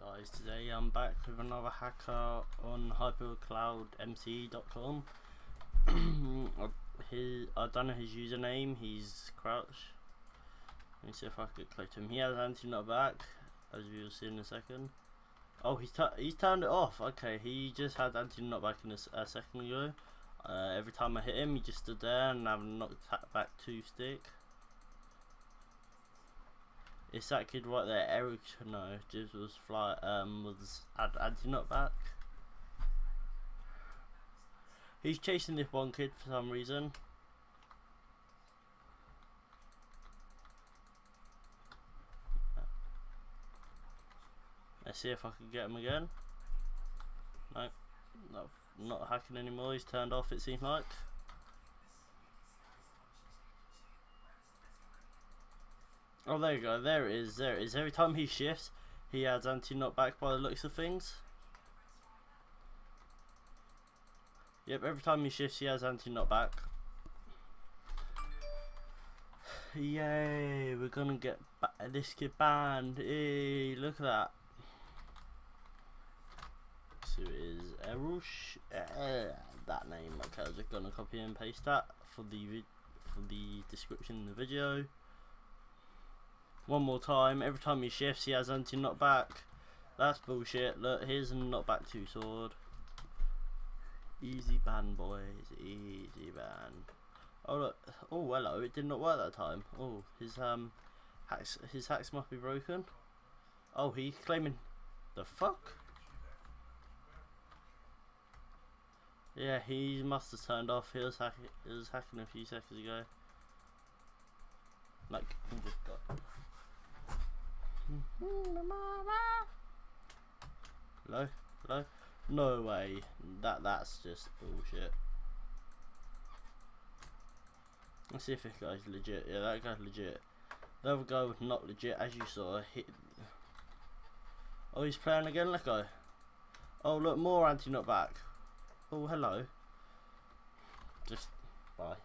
guys, today I'm back with another hacker on hypercloudmce.com his, I don't know his username, he's Crouch. Let me see if I could click him, he has anti-knockback as we will see in a second. Oh he's, he's turned it off, okay, he just had anti-knockback in a, a second ago. Uh, Every time I hit him he just stood there and I've knocked back two stick it's that kid right there, Eric. No, just was fly. Um, was anti not back. He's chasing this one kid for some reason. Let's see if I can get him again. No, not not hacking anymore. He's turned off. It seems like. Oh, there you go. There it is. There it is. Every time he shifts, he adds anti-knockback by the looks of things. Yep, every time he shifts, he has anti-knockback. Yay, we're gonna get this kid banned. Hey, look at that. So it is Erush. Uh, that name. Okay, I'm just gonna copy and paste that for the for the description in the video. One more time. Every time he shifts, he has anti-knockback. That's bullshit. Look, here's a knockback 2 sword. Easy ban, boys. Easy ban. Oh, look. Oh, hello. It did not work that time. Oh, his, um, hacks, his hacks must be broken. Oh, he's claiming... The fuck? Yeah, he must have turned off. He was, hacking, he was hacking a few seconds ago. Like, he just. Hello? Hello? No way. That that's just bullshit. Let's see if this guy's legit. Yeah, that guy's legit. The other guy was not legit, as you saw. Hit. Oh, he's playing again. Let go. Oh, look, more anti-knockback. Oh, hello. Just bye.